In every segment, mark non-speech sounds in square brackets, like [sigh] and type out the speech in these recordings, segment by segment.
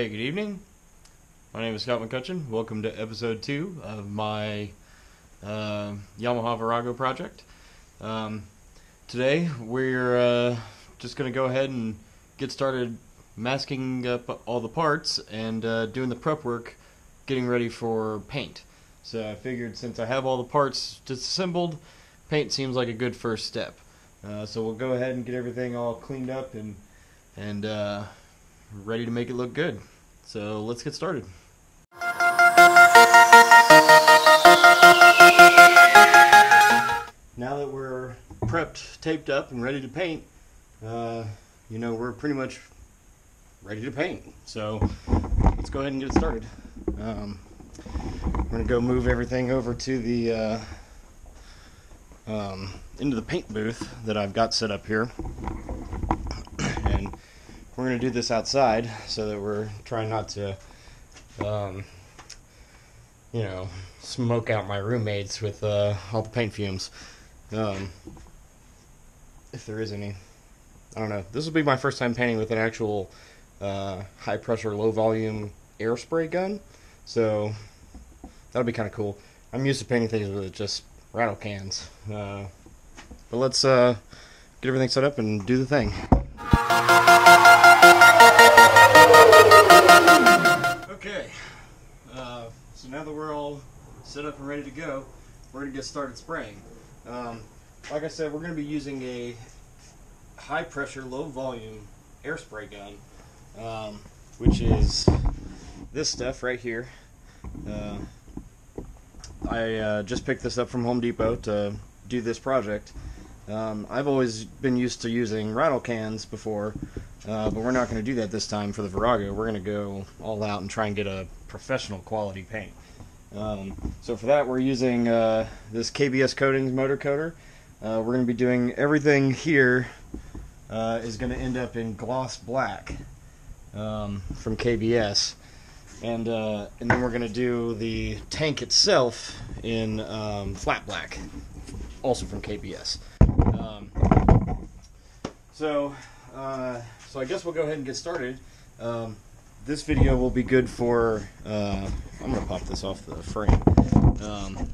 Hey, good evening. My name is Scott McCutcheon. Welcome to episode two of my uh, Yamaha Virago project. Um, today we're uh, just going to go ahead and get started masking up all the parts and uh, doing the prep work, getting ready for paint. So I figured since I have all the parts disassembled, paint seems like a good first step. Uh, so we'll go ahead and get everything all cleaned up and and uh, ready to make it look good. So let's get started. Now that we're prepped, taped up, and ready to paint, uh, you know, we're pretty much ready to paint. So let's go ahead and get started. Um, we're to go move everything over to the uh, um, into the paint booth that I've got set up here. We're going to do this outside so that we're trying not to, um, you know, smoke out my roommates with uh, all the paint fumes. Um, if there is any. I don't know. This will be my first time painting with an actual uh, high pressure, low volume air spray gun. So that'll be kind of cool. I'm used to painting things with just rattle cans. Uh, but let's uh, get everything set up and do the thing. Now that we're all set up and ready to go, we're going to get started spraying. Um, like I said, we're going to be using a high pressure, low volume air spray gun, um, which is this stuff right here. Uh, I uh, just picked this up from Home Depot to do this project. Um, I've always been used to using rattle cans before, uh, but we're not going to do that this time for the Virago. We're going to go all out and try and get a professional quality paint. Um, so for that, we're using uh, this KBS Coatings motor coater. Uh, we're going to be doing everything here uh, is going to end up in gloss black um, from KBS and uh, and then we're gonna do the tank itself in um, flat black, also from KBS. Um, so uh, so I guess we'll go ahead and get started. This video will be good for. Uh, I'm gonna pop this off the frame. Um,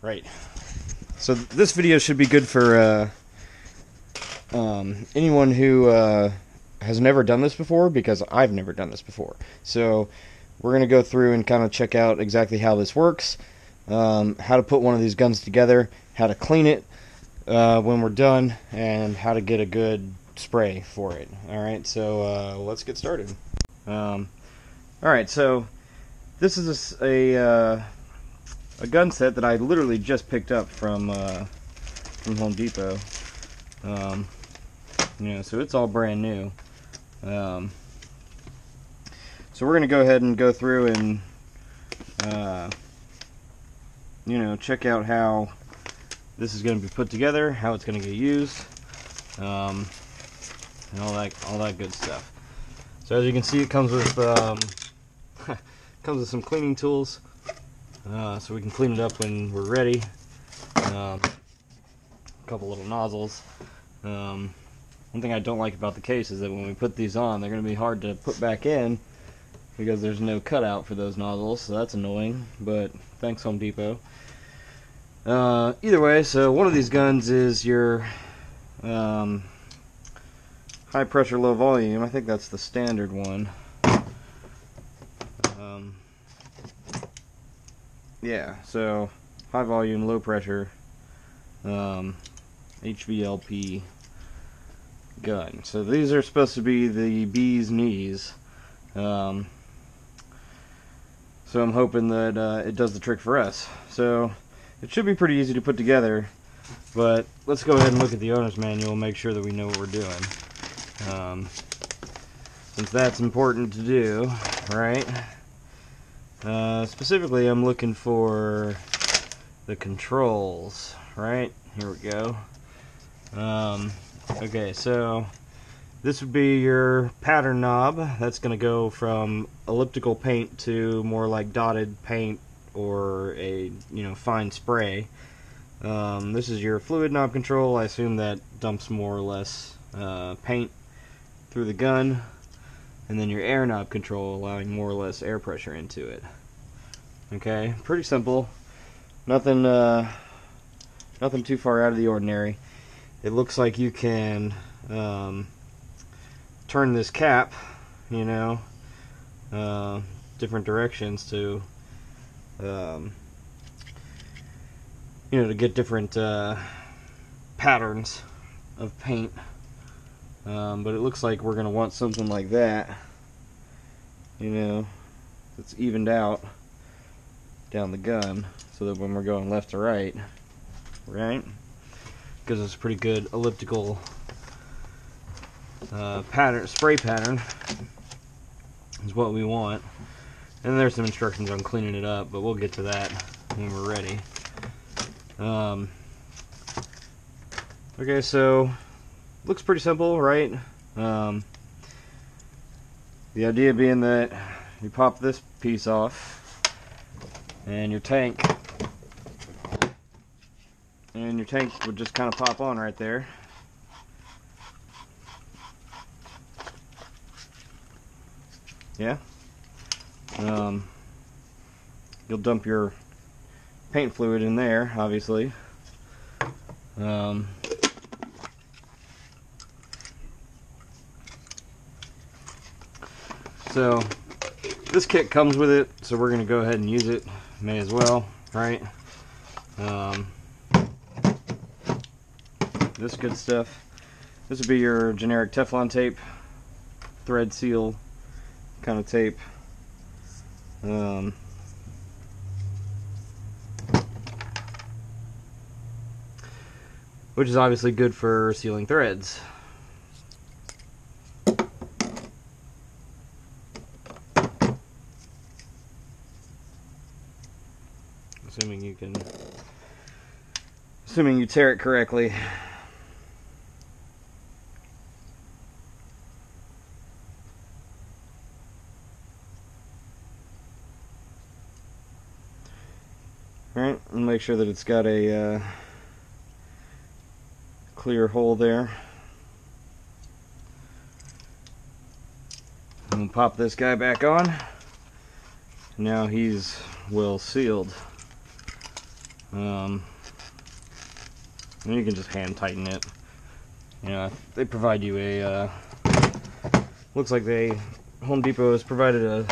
right. So this video should be good for uh, um, anyone who uh, has never done this before because I've never done this before. So we're going to go through and kind of check out exactly how this works, um, how to put one of these guns together, how to clean it uh, when we're done, and how to get a good spray for it. All right, so uh, let's get started. Um, all right, so this is a a, uh, a, gun set that I literally just picked up from uh, from Home Depot. Um, you know, so it's all brand new. Um, so we're going to go ahead and go through and, uh, you know, check out how this is going to be put together, how it's going to get used, um, and all that, all that good stuff. So as you can see, it comes with um, [laughs] comes with some cleaning tools, uh, so we can clean it up when we're ready. Um, a couple little nozzles. Um, one thing I don't like about the case is that when we put these on, they're going to be hard to put back in because there's no cutout for those nozzles, so that's annoying, but thanks Home Depot. Uh, either way, so one of these guns is your um, high pressure, low volume. I think that's the standard one. Um, yeah, so high volume, low pressure, um, HVLP gun. So these are supposed to be the bee's knees. Um, so I'm hoping that uh, it does the trick for us. So it should be pretty easy to put together, but let's go ahead and look at the owner's manual and make sure that we know what we're doing. Um, since that's important to do, right? Uh, specifically, I'm looking for the controls, right? Here we go. Um, Okay, so this would be your pattern knob. That's going to go from elliptical paint to more like dotted paint or a you know fine spray. Um, this is your fluid knob control. I assume that dumps more or less uh, paint through the gun. and then your air knob control allowing more or less air pressure into it. Okay, pretty simple. Nothing, uh, nothing too far out of the ordinary. It looks like you can um, turn this cap, you know, uh, different directions to, um, you know, to get different uh, patterns of paint. Um, but it looks like we're going to want something like that, you know, that's evened out down the gun so that when we're going left to right, right, gives us a pretty good elliptical uh, pattern, spray pattern is what we want. And there's some instructions on cleaning it up, but we'll get to that when we're ready. Um, okay, so looks pretty simple, right? Um, the idea being that you pop this piece off and your tank and your tank would just kind of pop on right there. Yeah. Um, you'll dump your paint fluid in there, obviously. Um, So this kit comes with it, so we're going to go ahead and use it. May as well, right? Um, this good stuff. This would be your generic Teflon tape, thread seal kind of tape. Um, which is obviously good for sealing threads. Assuming you can assuming you tear it correctly Alright, and make sure that it's got a uh, clear hole there. And pop this guy back on. Now he's well sealed. Um, you can just hand tighten it. You know, they provide you a, uh, looks like they, Home Depot has provided a,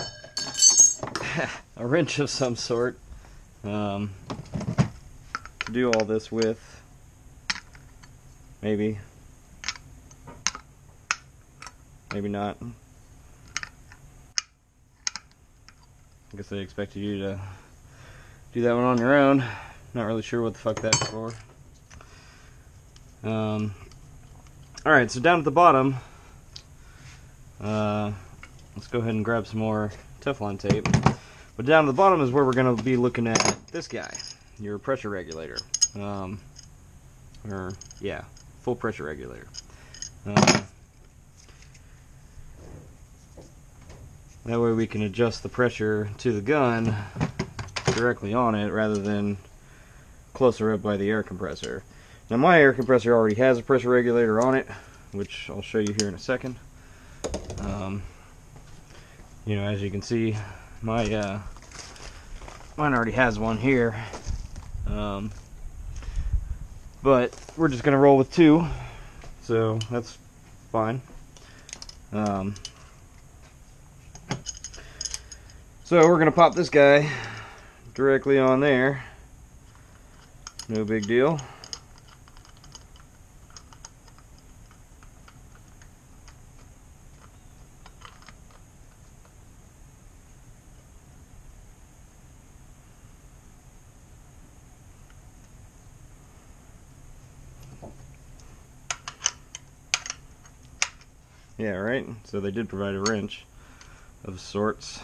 [laughs] a wrench of some sort, um, to do all this with. Maybe. Maybe not. I guess they expected you to do that one on your own. Not really sure what the fuck that's for. Um, Alright, so down at the bottom, uh, let's go ahead and grab some more Teflon tape. But down at the bottom is where we're going to be looking at this guy, your pressure regulator. Um, or, yeah, full pressure regulator. Uh, That way we can adjust the pressure to the gun directly on it rather than closer up by the air compressor. Now my air compressor already has a pressure regulator on it, which I'll show you here in a second. Um, you know, as you can see, my uh, mine already has one here. Um, but we're just gonna roll with two, so that's fine. Um, So we're going to pop this guy directly on there. No big deal. Yeah, right? So they did provide a wrench of sorts.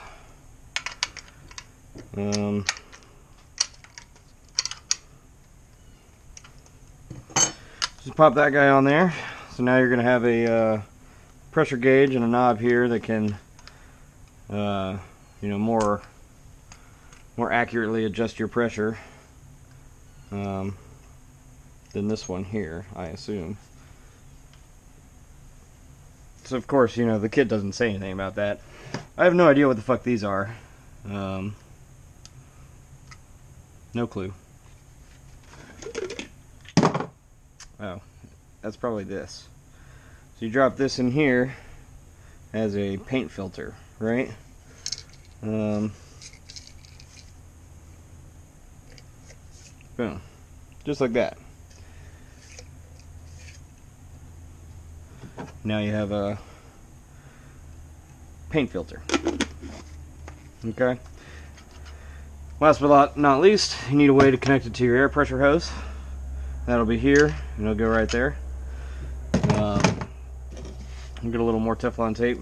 Um, just pop that guy on there. So now you're going to have a uh, pressure gauge and a knob here that can, uh, you know, more more accurately adjust your pressure um, than this one here, I assume. so of course, you know, the kit doesn't say anything about that. I have no idea what the fuck these are. Um, no clue. Oh, that's probably this. So you drop this in here as a paint filter, right? Um, boom. Just like that. Now you have a paint filter. Okay. Last but not least, you need a way to connect it to your air pressure hose. That'll be here, and it'll go right there. Um, get a little more Teflon tape.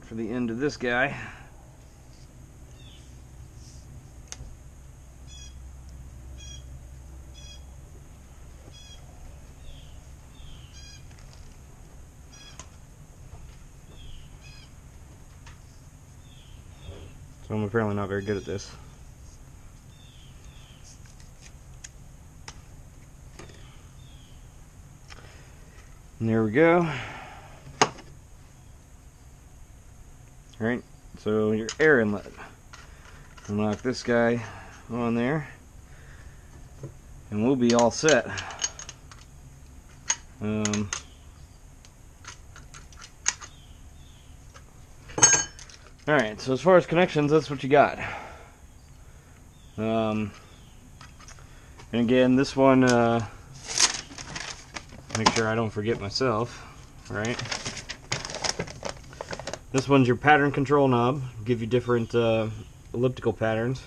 For the end of this guy. Apparently not very good at this. And there we go. Alright, so your air inlet. Unlock this guy on there. And we'll be all set. Um, Alright, so as far as connections, that's what you got. Um, and again, this one, uh, make sure I don't forget myself, right? This one's your pattern control knob, give you different uh, elliptical patterns.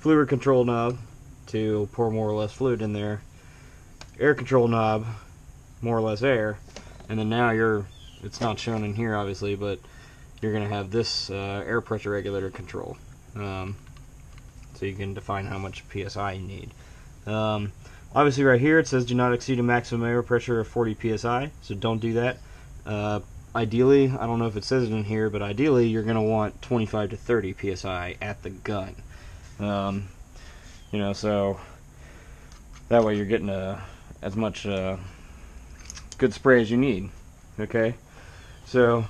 Fluid control knob to pour more or less fluid in there. Air control knob, more or less air. And then now you're, it's not shown in here obviously, but you're going to have this uh, air pressure regulator control. Um, so you can define how much PSI you need. Um, obviously right here it says do not exceed a maximum air pressure of 40 PSI, so don't do that. Uh, ideally, I don't know if it says it in here, but ideally you're going to want 25 to 30 PSI at the gun. Um, you know, so that way you're getting uh, as much uh, good spray as you need. Okay? So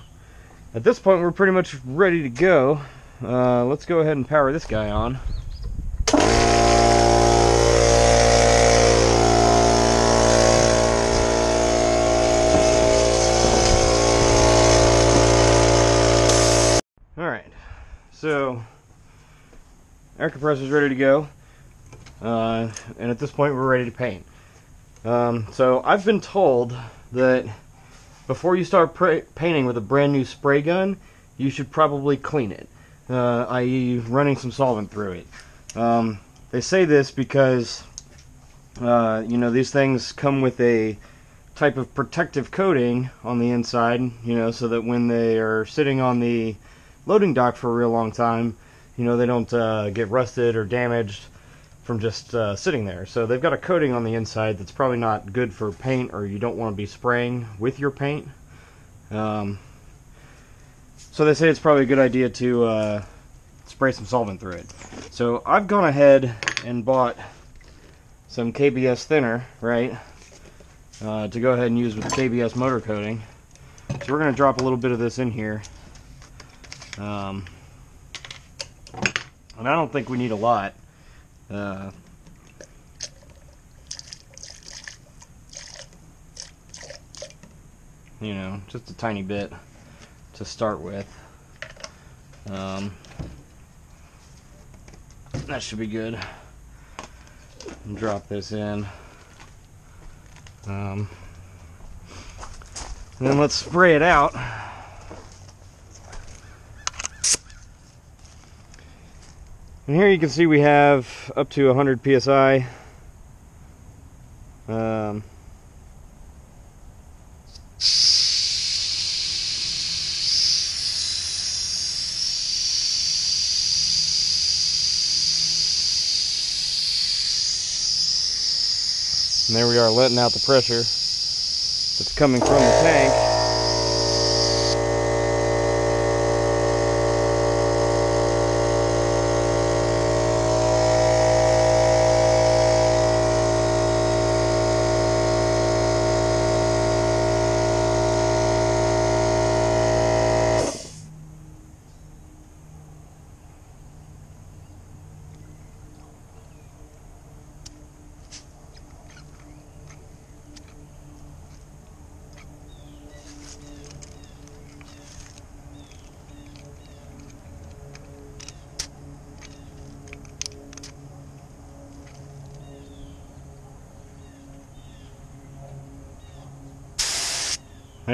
at this point, we're pretty much ready to go. Uh, let's go ahead and power this guy on. Alright, so air compressor is ready to go. Uh, and at this point, we're ready to paint. Um, so I've been told that before you start painting with a brand new spray gun, you should probably clean it, uh, i.e. running some solvent through it. Um, they say this because, uh, you know, these things come with a type of protective coating on the inside, you know, so that when they are sitting on the loading dock for a real long time, you know, they don't uh, get rusted or damaged from just uh, sitting there. So they've got a coating on the inside that's probably not good for paint or you don't want to be spraying with your paint. Um, so they say it's probably a good idea to uh, spray some solvent through it. So I've gone ahead and bought some KBS thinner, right, uh, to go ahead and use with KBS motor coating. So we're going to drop a little bit of this in here. Um, and I don't think we need a lot. Uh, you know, just a tiny bit to start with. Um, that should be good. Drop this in. Um, and then let's spray it out. And here you can see we have up to 100 psi. Um, and there we are letting out the pressure that's coming from the tank.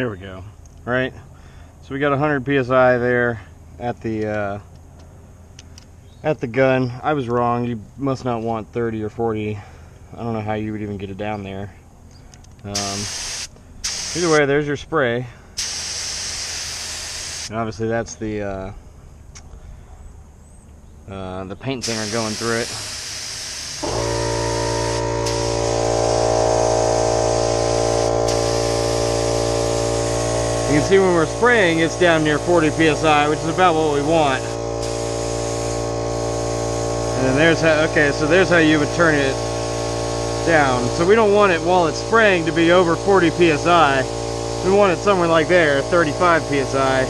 There we go. Right. So we got 100 psi there at the uh, at the gun. I was wrong. You must not want 30 or 40. I don't know how you would even get it down there. Um, either way, there's your spray. And obviously that's the uh, uh, the paint thinner going through it. See when we're spraying, it's down near 40 psi, which is about what we want. And then there's how, okay, so there's how you would turn it down. So we don't want it while it's spraying to be over 40 psi. We want it somewhere like there, 35 psi.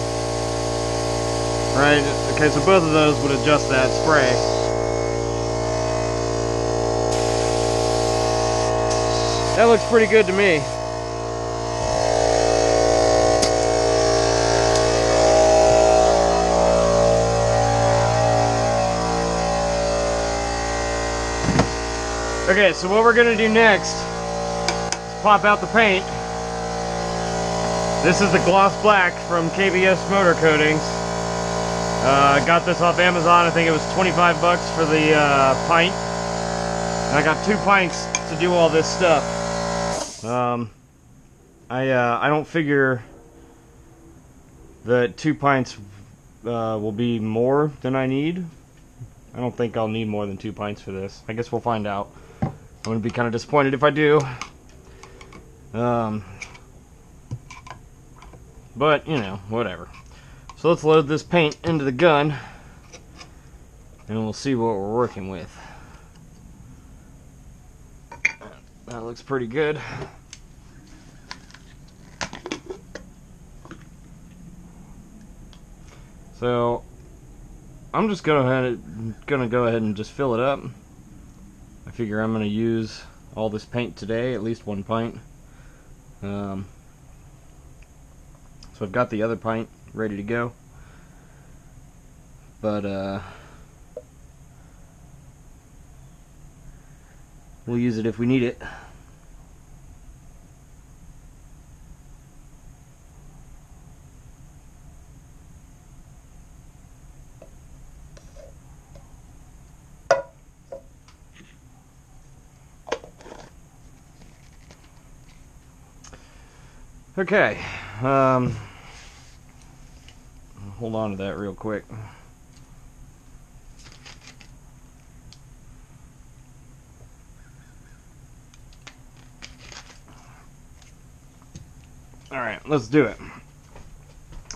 Right? Okay, so both of those would adjust that spray. That looks pretty good to me. Okay, so what we're gonna do next is pop out the paint. This is the gloss black from KBS Motor Coatings. Uh, I got this off Amazon. I think it was 25 bucks for the uh, pint. And I got two pints to do all this stuff. Um, I uh, I don't figure that two pints uh, will be more than I need. I don't think I'll need more than two pints for this. I guess we'll find out. I'm gonna be kind of disappointed if I do. Um, but you know, whatever. So let's load this paint into the gun, and we'll see what we're working with. That looks pretty good. So I'm just gonna go ahead and just fill it up. I figure I'm going to use all this paint today, at least one pint. Um, so I've got the other pint ready to go. But, uh, we'll use it if we need it. Okay. Um, hold on to that real quick. All right, let's do it.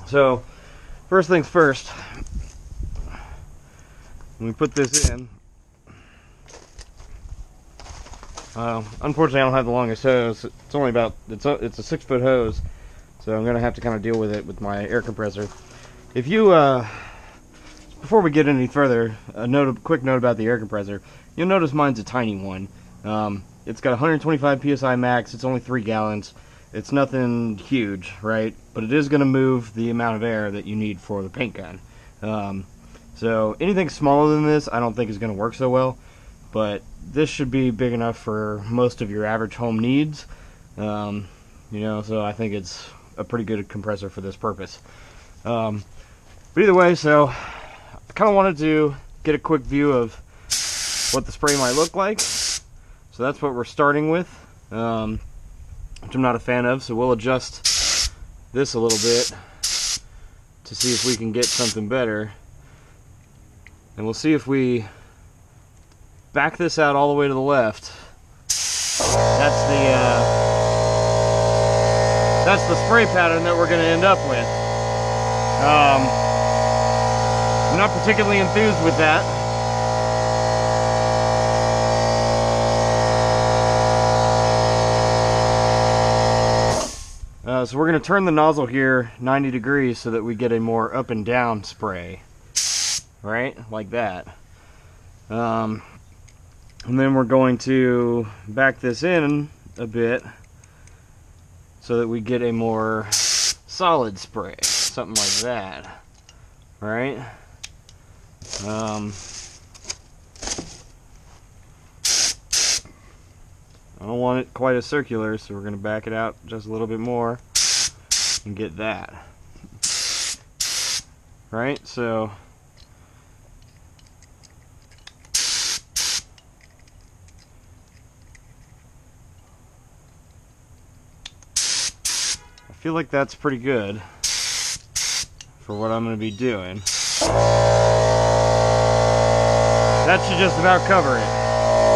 So, first things first, we put this in, uh, unfortunately, I don't have the longest hose. It's only about it's a, it's a six foot hose, so I'm gonna have to kind of deal with it with my air compressor. If you uh, before we get any further, a note, a quick note about the air compressor. You'll notice mine's a tiny one. Um, it's got 125 psi max. It's only three gallons. It's nothing huge, right? But it is going to move the amount of air that you need for the paint gun. Um, so anything smaller than this, I don't think is going to work so well but this should be big enough for most of your average home needs. Um, you know, so I think it's a pretty good compressor for this purpose. Um, but either way, so I kind of wanted to get a quick view of what the spray might look like. So that's what we're starting with, um, which I'm not a fan of. So we'll adjust this a little bit to see if we can get something better. And we'll see if we back this out all the way to the left. That's the uh, that's the spray pattern that we're going to end up with. Um, I'm not particularly enthused with that. Uh, so we're going to turn the nozzle here 90 degrees so that we get a more up and down spray. Right? Like that. Um, and then we're going to back this in a bit so that we get a more solid spray, something like that, right? Um, I don't want it quite as circular, so we're going to back it out just a little bit more. and get that. Right? So feel like that's pretty good for what I'm going to be doing. That should just about cover it.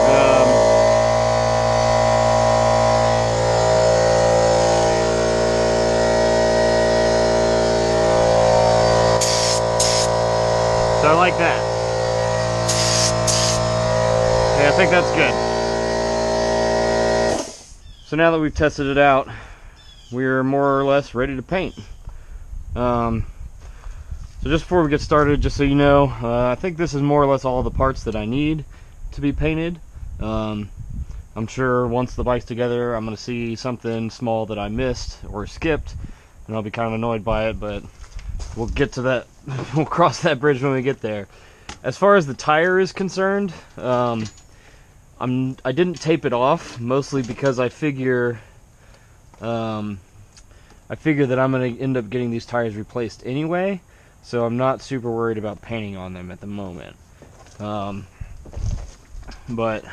Um, so I like that. Yeah, I think that's good. So now that we've tested it out, we're more or less ready to paint. Um, so just before we get started, just so you know, uh, I think this is more or less all the parts that I need to be painted. Um, I'm sure once the bike's together, I'm going to see something small that I missed or skipped, and I'll be kind of annoyed by it, but we'll get to that. [laughs] we'll cross that bridge when we get there. As far as the tire is concerned, um, I'm, I didn't tape it off, mostly because I figure um, I figure that I'm going to end up getting these tires replaced anyway, so I'm not super worried about painting on them at the moment. Um, but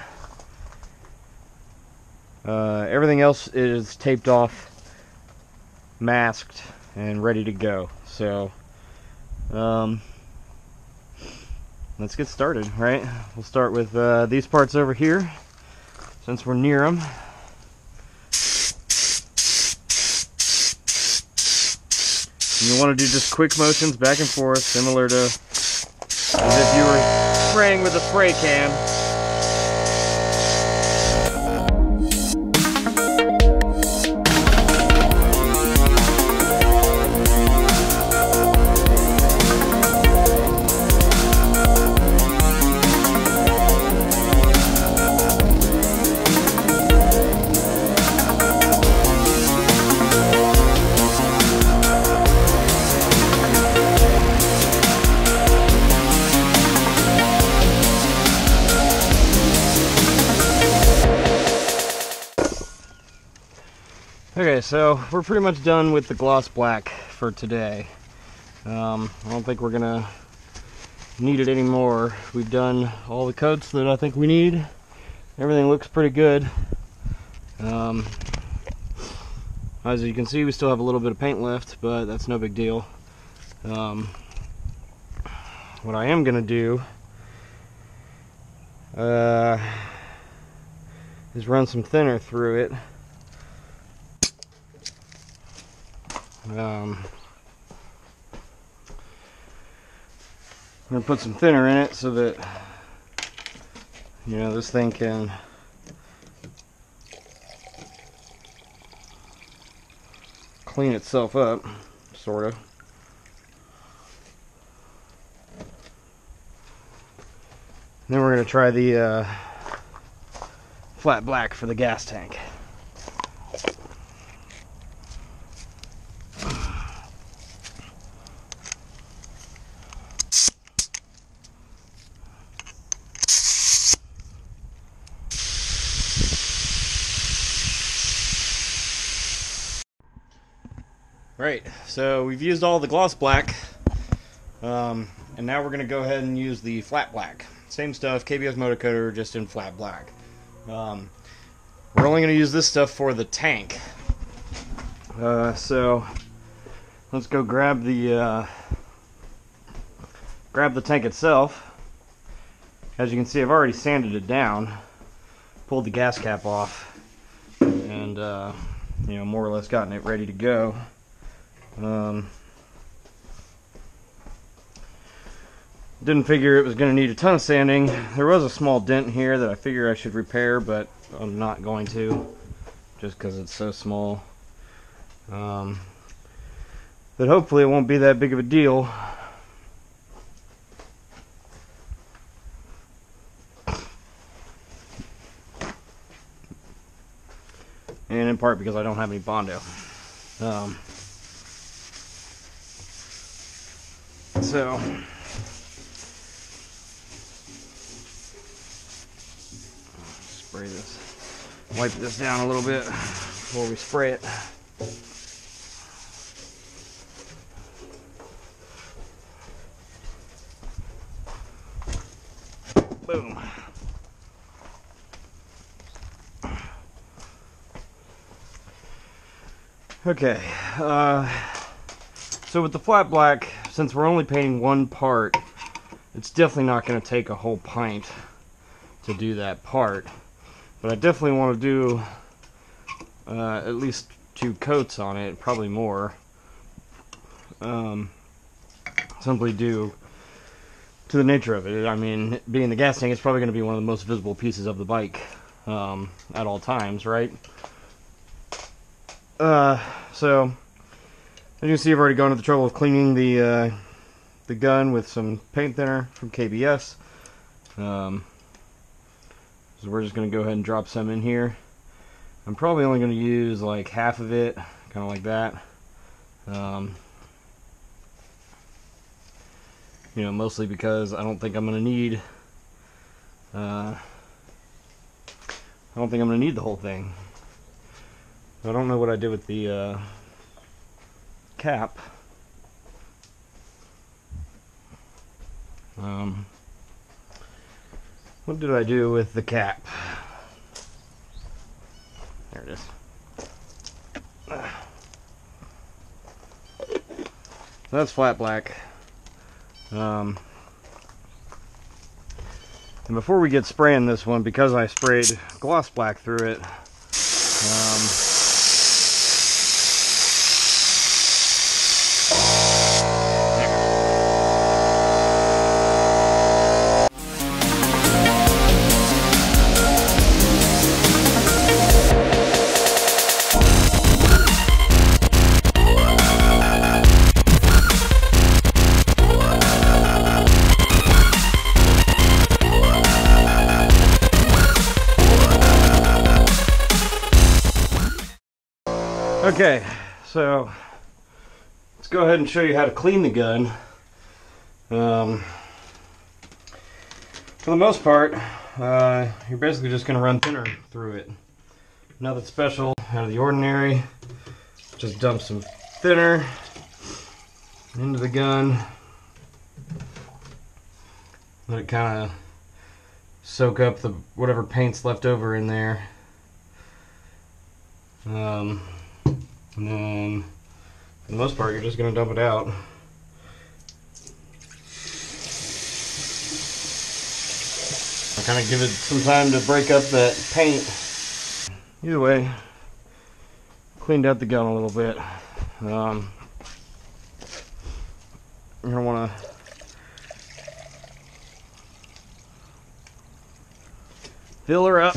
uh, everything else is taped off, masked, and ready to go. So um, let's get started, right? We'll start with uh, these parts over here, since we're near them. And you want to do just quick motions back and forth, similar to as if you were spraying with a spray can. So we're pretty much done with the gloss black for today. Um, I don't think we're gonna need it anymore. We've done all the coats that I think we need. Everything looks pretty good. Um, as you can see, we still have a little bit of paint left, but that's no big deal. Um, what I am gonna do uh, is run some thinner through it. Um, I'm going to put some thinner in it so that, you know, this thing can clean itself up, sort of. Then we're going to try the uh, flat black for the gas tank. Right, so we've used all the gloss black, um, and now we're going to go ahead and use the flat black. Same stuff, KBS Motor Coater, just in flat black. Um, we're only going to use this stuff for the tank. Uh, so let's go grab the uh, grab the tank itself. As you can see, I've already sanded it down, pulled the gas cap off, and uh, you know more or less gotten it ready to go. Um, didn't figure it was going to need a ton of sanding. There was a small dent here that I figure I should repair, but I'm not going to, just because it's so small. Um, but hopefully it won't be that big of a deal. And in part because I don't have any Bondo. Um, So. Spray this. Wipe this down a little bit before we spray it. Boom. Okay, uh, so with the flat black, since we're only painting one part, it's definitely not going to take a whole pint to do that part. But I definitely want to do uh, at least two coats on it, probably more. Um, simply due to the nature of it. I mean, being the gas tank, it's probably going to be one of the most visible pieces of the bike um, at all times, right? Uh, so, as you can see, I've already gone to the trouble of cleaning the uh, the gun with some paint thinner from KBS. Um, so we're just going to go ahead and drop some in here. I'm probably only going to use like half of it, kind of like that. Um, you know, mostly because I don't think I'm going to need, uh, I don't think I'm going to need the whole thing. I don't know what I did with the uh, cap. Um, what did I do with the cap? There it is. So that's flat black. Um, and before we get spraying this one, because I sprayed gloss black through it, um, Okay, so let's go ahead and show you how to clean the gun. Um, for the most part, uh, you're basically just going to run thinner through it. Nothing special, out of the ordinary. Just dump some thinner into the gun. Let it kind of soak up the whatever paint's left over in there. Um, and then, for the most part, you're just going to dump it out. I kind of give it some time to break up that paint. Either way, cleaned out the gun a little bit. Um, you're going to want to fill her up.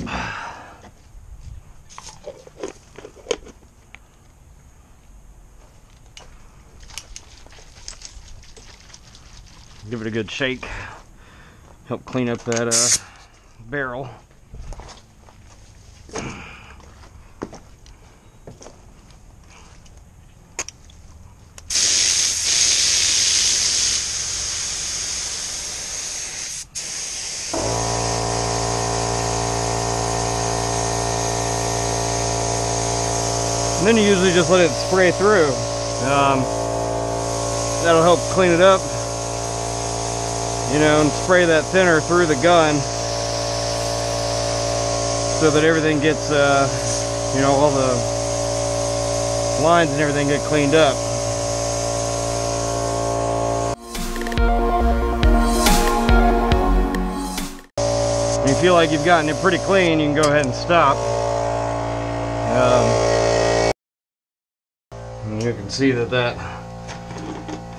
Give it a good shake. Help clean up that uh, barrel. And then you usually just let it spray through. Um, that'll help clean it up you know, and spray that thinner through the gun so that everything gets, uh, you know, all the lines and everything get cleaned up. When you feel like you've gotten it pretty clean, you can go ahead and stop. Um, and you can see that that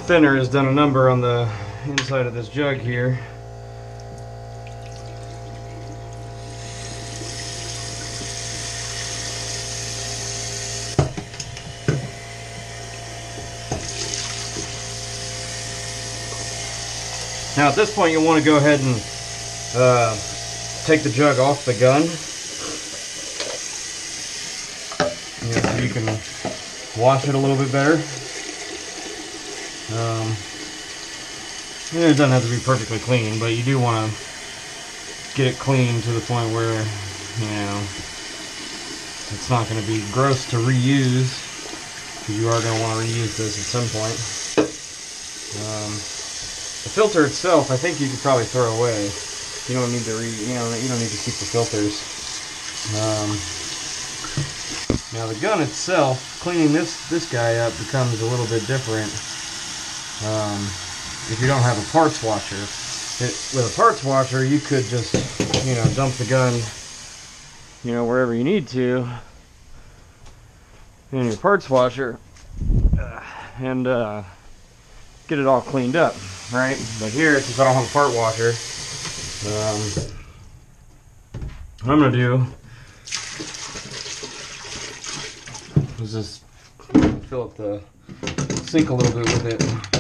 thinner has done a number on the inside of this jug here. Now at this point you'll want to go ahead and uh, take the jug off the gun. Yeah, so you can wash it a little bit better. Um, it doesn't have to be perfectly clean, but you do want to get it clean to the point where, you know, it's not going to be gross to reuse, you are going to want to reuse this at some point. Um, the filter itself, I think you could probably throw away. You don't need to re, you know you don't need to keep the filters. Um, now the gun itself, cleaning this this guy up becomes a little bit different. Um, if you don't have a parts washer, it, with a parts washer you could just you know dump the gun you know wherever you need to in your parts washer uh, and uh, get it all cleaned up, right? But here, since I don't have a part washer, um, what I'm gonna do is just fill up the sink a little bit with it.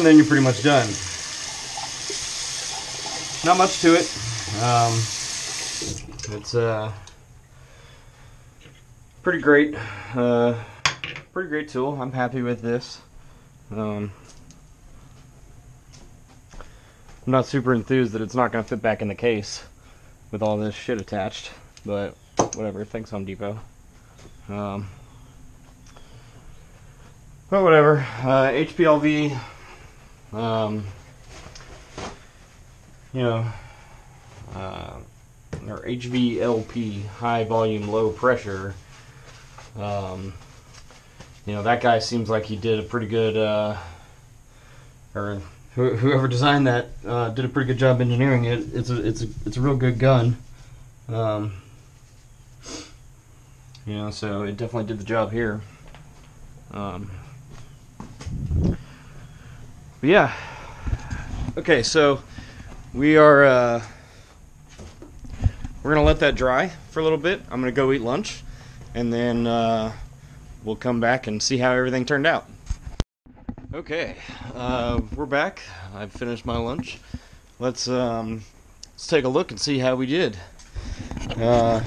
And then you're pretty much done. Not much to it. Um, it's uh, pretty great. Uh, pretty great tool. I'm happy with this. Um, I'm not super enthused that it's not going to fit back in the case with all this shit attached, but whatever. Thanks, Home Depot. Um, but whatever. Uh, HPLV. Um, you know, uh, or HVLP, high volume, low pressure. Um, you know, that guy seems like he did a pretty good, uh, or wh- whoever designed that uh, did a pretty good job engineering it. It's a, it's a, it's a real good gun. Um, you know, so it definitely did the job here. Um, but yeah. Okay, so we are uh, we're gonna let that dry for a little bit. I'm gonna go eat lunch, and then uh, we'll come back and see how everything turned out. Okay, uh, we're back. I've finished my lunch. Let's um, let's take a look and see how we did. Uh,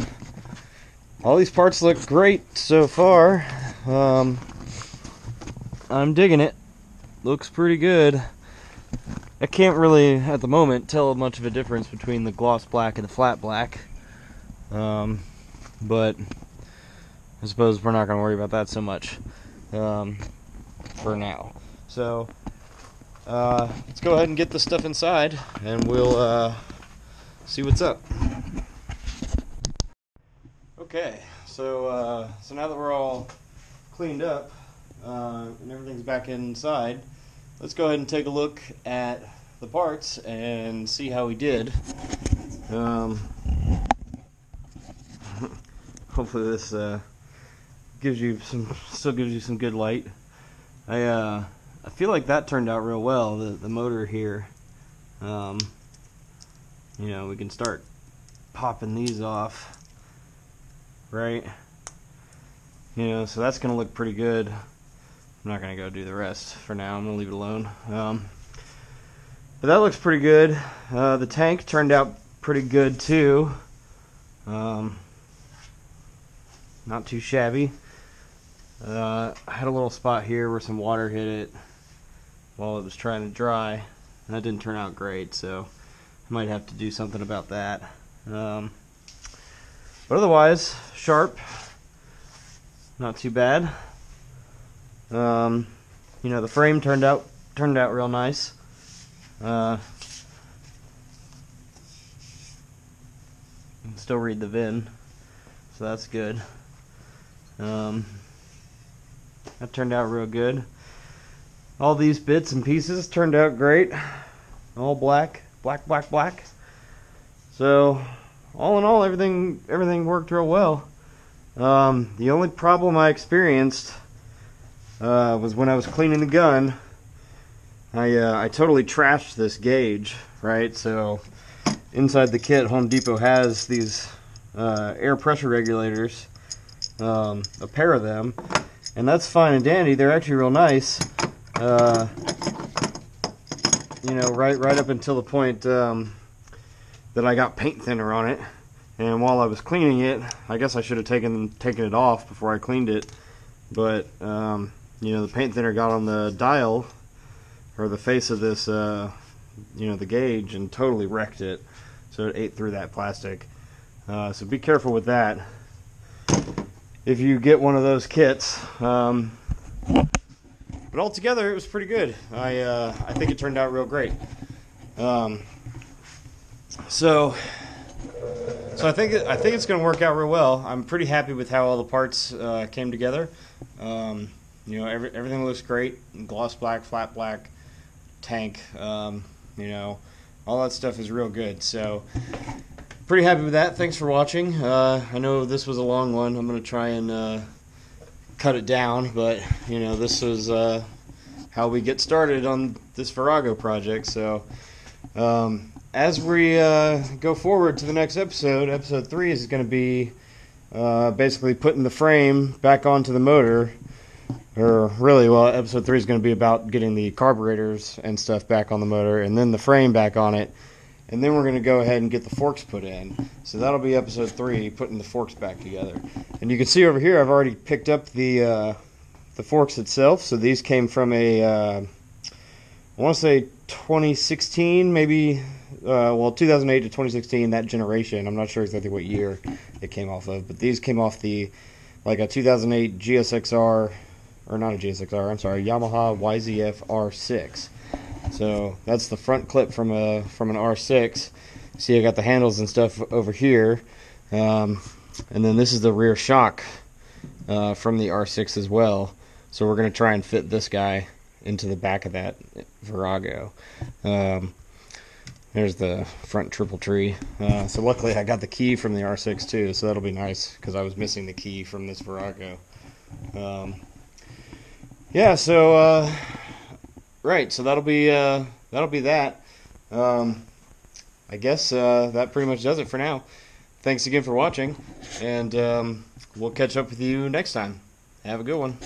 all these parts look great so far. Um, I'm digging it. Looks pretty good. I can't really, at the moment, tell much of a difference between the gloss black and the flat black. Um, but I suppose we're not going to worry about that so much um, for now. So uh, let's go ahead and get the stuff inside, and we'll uh, see what's up. Okay, so uh, so now that we're all cleaned up uh, and everything's back inside, let's go ahead and take a look at the parts and see how we did. Um, [laughs] hopefully this uh, gives you some, still gives you some good light. I uh, I feel like that turned out real well. The the motor here, um, you know, we can start popping these off, right? You know, so that's gonna look pretty good. I'm not gonna go do the rest for now. I'm gonna leave it alone. Um, but that looks pretty good. Uh, the tank turned out pretty good too. Um, not too shabby. Uh, I had a little spot here where some water hit it while it was trying to dry. And that didn't turn out great, so I might have to do something about that. Um, but otherwise, sharp. Not too bad. Um, you know, the frame turned out turned out real nice. Uh, can still read the VIN, so that's good. Um, that turned out real good. All these bits and pieces turned out great. All black, black, black, black. So, all in all, everything everything worked real well. Um, the only problem I experienced uh, was when I was cleaning the gun. I uh, I totally trashed this gauge, right? So inside the kit, Home Depot has these uh, air pressure regulators, um, a pair of them, and that's fine and dandy. They're actually real nice. Uh, you know, right right up until the point um, that I got paint thinner on it, and while I was cleaning it, I guess I should have taken taken it off before I cleaned it, but um, you know the paint thinner got on the dial or the face of this, uh, you know, the gauge and totally wrecked it. So it ate through that plastic. Uh, so be careful with that. if you get one of those kits. Um, but altogether, it was pretty good. I uh, I think it turned out real great. Um, so so I think I think it's going to work out real well. I'm pretty happy with how all the parts uh, came together. Um, you know, every, everything looks great. Gloss black, flat black, tank. Um, you know, all that stuff is real good. So pretty happy with that. Thanks for watching. Uh, I know this was a long one. I'm to try and uh, cut it down, but you know, this was uh, how we get started on this Virago project. So. Um, as we uh, go forward to the next episode, episode three is going to be uh, basically putting the frame back onto the motor. Or really, well, episode three is going to be about getting the carburetors and stuff back on the motor, and then the frame back on it, and then we're going to go ahead and get the forks put in. So that'll be episode three, putting the forks back together. And you can see over here, I've already picked up the uh, the forks itself. So these came from a, uh, I want to say 2016, maybe uh, well, 2008 to 2016, that generation. I'm not sure exactly what year it came off of, but these came off the like a 2008 GSXR, or not a GSXR. I'm sorry, Yamaha YZF R6. So that's the front clip from a from an R6. See, I got the handles and stuff over here, um, and then this is the rear shock uh, from the R6 as well. So we're gonna try and fit this guy into the back of that Virago. Um, there's the front triple tree. Uh, so luckily I got the key from the R6 too, so that'll be nice because I was missing the key from this Virago. Um, yeah, so uh, right, so that'll be uh, that'll be that. Um, I guess uh, that pretty much does it for now. Thanks again for watching, and um, we'll catch up with you next time. Have a good one.